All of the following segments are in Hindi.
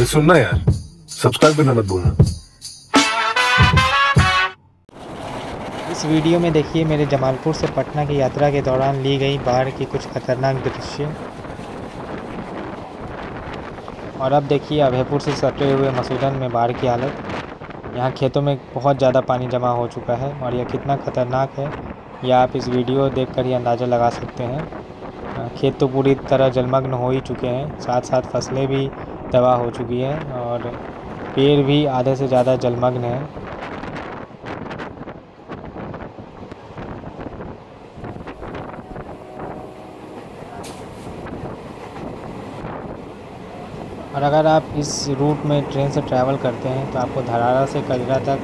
अरे सुनना यार सब्सक्राइब करना मत भूलना। इस वीडियो में देखिए, मेरे जमालपुर से पटना की यात्रा के दौरान ली गई बाढ़ की कुछ खतरनाक दृश्य। और अब देखिए, अभयपुर से सटे हुए मसूदन में बाढ़ की हालत। यहाँ खेतों में बहुत ज़्यादा पानी जमा हो चुका है और यह कितना ख़तरनाक है, यह आप इस वीडियो देख कर ही अंदाज़ा लगा सकते हैं। खेत तो पूरी तरह जलमग्न हो ही चुके हैं साथ साथ फ़सलें भी तबाह हो चुकी है और पेड़ भी आधे से ज़्यादा जलमग्न है। और अगर आप इस रूट में ट्रेन से ट्रैवल करते हैं तो आपको धरारा से कजरा तक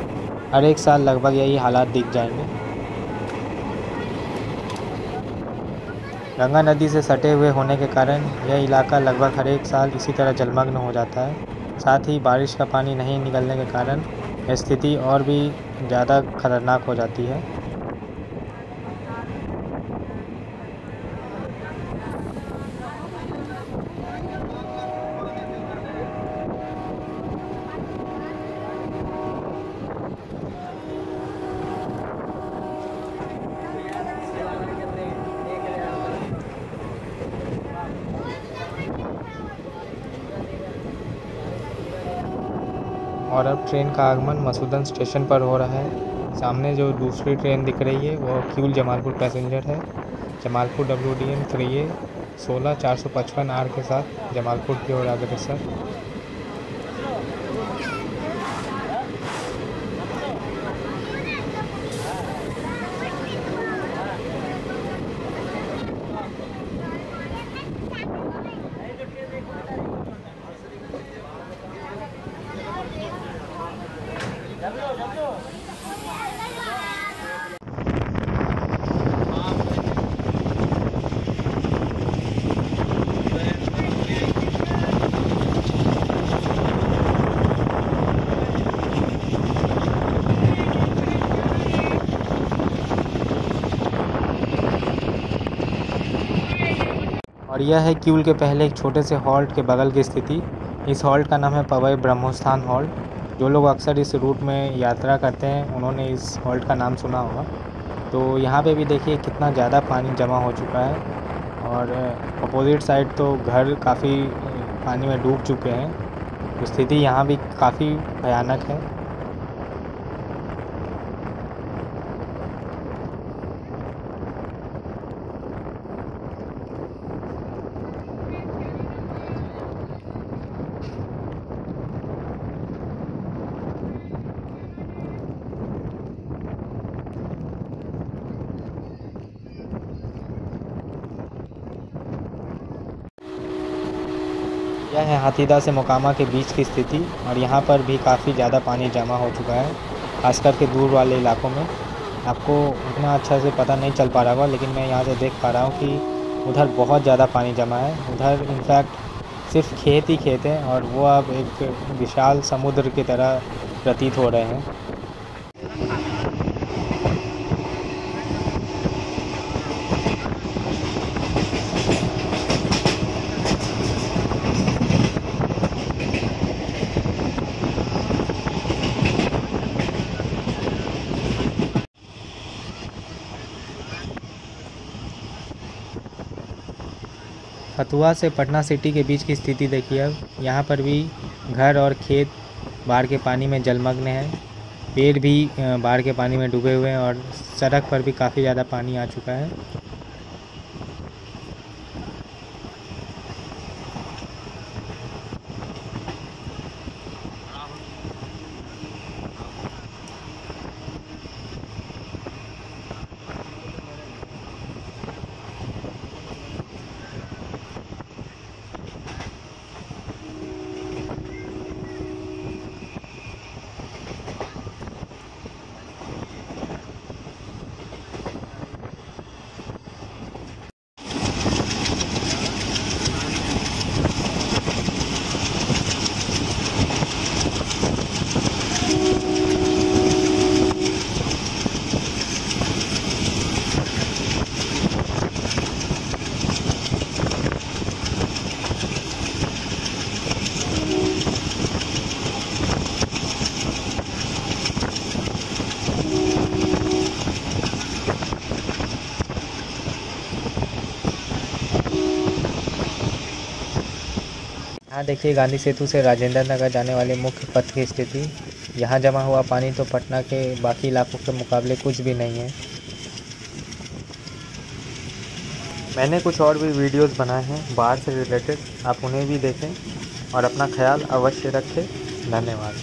हर एक साल लगभग यही हालात दिख जाएँगे। गंगा नदी से सटे हुए होने के कारण यह इलाका लगभग हर एक साल इसी तरह जलमग्न हो जाता है। साथ ही बारिश का पानी नहीं निकलने के कारण स्थिति और भी ज़्यादा खतरनाक हो जाती है। और अब ट्रेन का आगमन मसूदन स्टेशन पर हो रहा है। सामने जो दूसरी ट्रेन दिख रही है वह क्यूल जमालपुर पैसेंजर है। Jamalpur W D M three A सोलह चार सौ पचपन आर के साथ जमालपुर की ओर अग्रसर और यह है क्यूल के पहले एक छोटे से हॉल्ट के बगल की स्थिति। इस हॉल्ट का नाम है पवई ब्रह्मोस्थान हॉल्ट। जो लोग अक्सर इस रूट में यात्रा करते हैं, उन्होंने इस हॉल्ट का नाम सुना होगा। तो यहाँ पे भी देखिए कितना ज़्यादा पानी जमा हो चुका है और अपोजिट साइड तो घर काफ़ी पानी में डूब चुके हैं। स्थिति यहाँ भी काफ़ी भयानक है। यह है हाथीदा से मोकामा के बीच की स्थिति और यहाँ पर भी काफ़ी ज़्यादा पानी जमा हो चुका है खास करके दूर वाले इलाकों में। आपको उतना अच्छा से पता नहीं चल पा रहा होगा, लेकिन मैं यहाँ से देख पा रहा हूँ कि उधर बहुत ज़्यादा पानी जमा है। उधर इनफैक्ट सिर्फ़ खेत ही खेत हैं और वो अब एक विशाल समुद्र की तरह प्रतीत हो रहे हैं। फतुहा से पटना सिटी के बीच की स्थिति देखिए अब। यहाँ पर भी घर और खेत बाढ़ के पानी में जलमग्न है। पेड़ भी बाढ़ के पानी में डूबे हुए हैं और सड़क पर भी काफ़ी ज़्यादा पानी आ चुका है। यहाँ देखिए गांधी सेतु से राजेंद्र नगर जाने वाले मुख्य पथ की स्थिति। यहाँ जमा हुआ पानी तो पटना के बाकी इलाकों के मुकाबले कुछ भी नहीं है। मैंने कुछ और भी वीडियोस बनाए हैं बाढ़ से रिलेटेड। आप उन्हें भी देखें और अपना ख्याल अवश्य रखें। धन्यवाद।